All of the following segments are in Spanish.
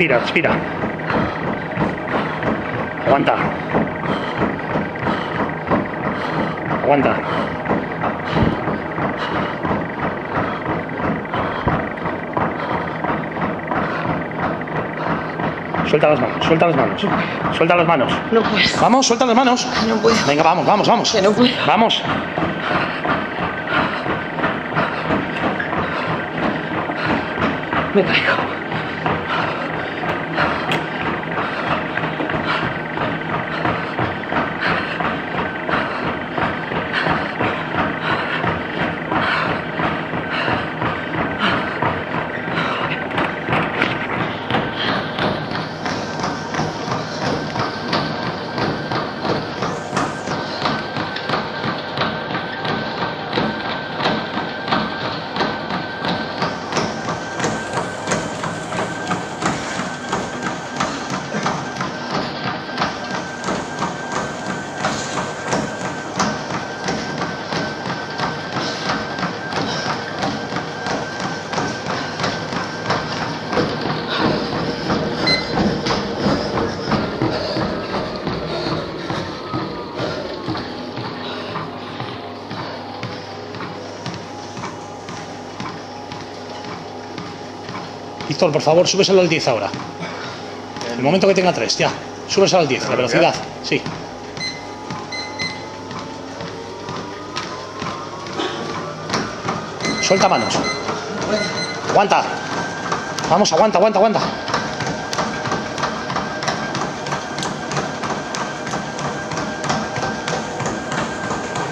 respira, respira. Aguanta. Aguanta. Suelta las manos, suelta las manos. Suelta las manos. No puedo. Vamos, suelta las manos. No puedo. Venga, vamos, vamos, vamos. Que no puedo. Vamos. Me caigo. Víctor, por favor, súbeselo al 10 ahora. El momento que tenga 3, ya. Súbeselo al 10, la velocidad. Sí. Suelta manos. Aguanta. Vamos, aguanta, aguanta, aguanta.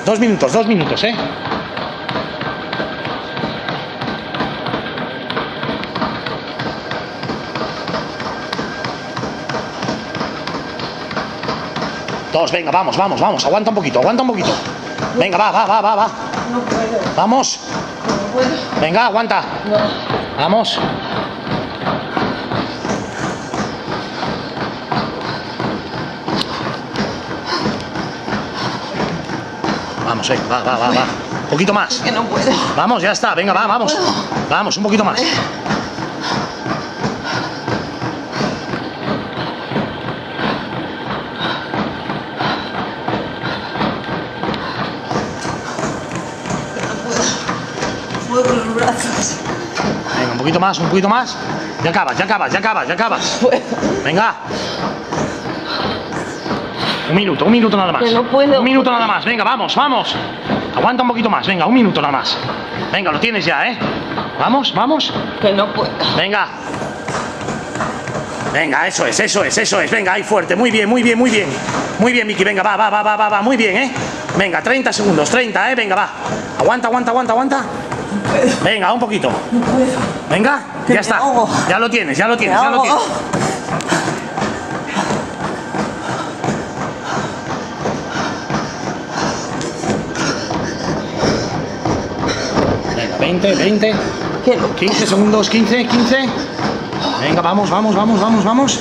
Dos minutos, dos minutos, ¿eh? Dos, venga, vamos, vamos, vamos. Aguanta un poquito, aguanta un poquito. Venga, va, va, va, va, va. No puedo. Vamos. No puedo. Venga, aguanta. No. Vamos. Vamos, eh, va, va, va, va. Un poquito más. Que no puedo. Vamos, ya está. Venga, va, vamos. Vamos, un poquito más. Un poquito más, un poquito más. Ya acabas, ya acabas, ya acabas, ya acabas. Venga. Un minuto, un minuto nada más. Que no puedo. Un minuto nada más. Venga, vamos, vamos. Aguanta un poquito más. Venga, un minuto nada más. Venga, lo tienes ya, ¿eh? Vamos, vamos. Que no puedo. Venga. Venga, eso es, eso es, eso es. Venga, ahí fuerte. Muy bien, muy bien, muy bien. Muy bien, Miki. Venga, va, va, va, va, va, va. Muy bien, ¿eh? Venga, 30 segundos, 30, ¿eh? Venga, va. Aguanta, aguanta, aguanta, aguanta. Venga, un poquito. No puedo. Venga, Que ya está. ahogo. Ya lo tienes, ya lo Me tienes, ya lo tienes. Venga, 20, 20, Que no 15 segundos, 15, 15. Venga, vamos, vamos, vamos, vamos, vamos.